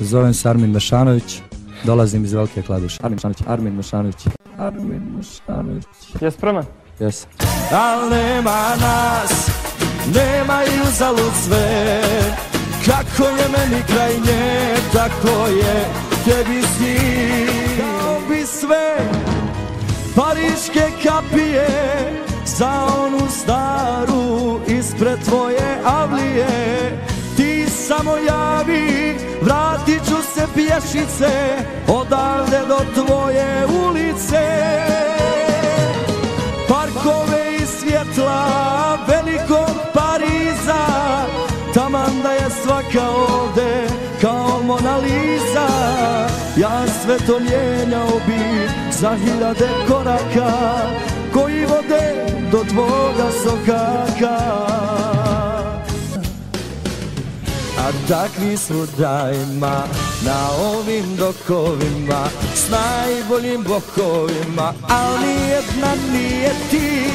Zovem se Armin Mešanović, dolazim iz Velike Kladuše. Armin Mešanović, Armin Mešanović, Armin Mešanović. Je spreman? Jes. Al nema nas, nema i uzalud sve Kako je meni kraj nje, tako je tebi s njim Dao bi sve, pariške kapije Za onu staru ispred tvoje avlije samo javi, vratit ću se pješice Odavde do tvoje ulice. Parkove i svjetla velikog Pariza Taman da je svaka ovde kao Mona Lisa. Ja sve to mijenjao bi za hiljade koraka Koji vode do tvoga sokaka takvi smo dajma na ovim dokovima S najboljim bokovima Al nijedna nije ti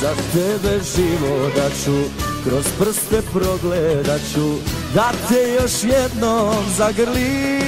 Za tebe života ću Kroz prste progledat ću Da te još jednom zagrlim.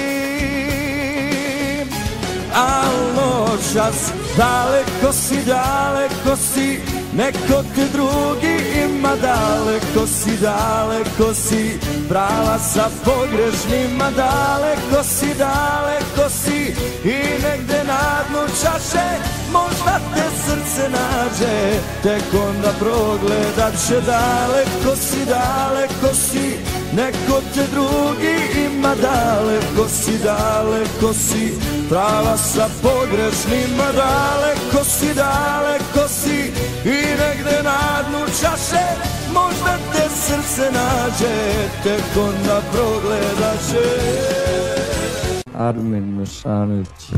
Al noćas daleko si, daleko si Neko te drugi ima daleko si, daleko si Prava sa pogrešnjima daleko si, daleko si. I negde na dnu čaše možda te srce nađe Tek onda progledat će daleko si, daleko si. Neko te drugi ima daleko si, daleko si Prava sa pogrešnima daleko si, daleko srce nađe Tek onda progledat će Armin Mešanović.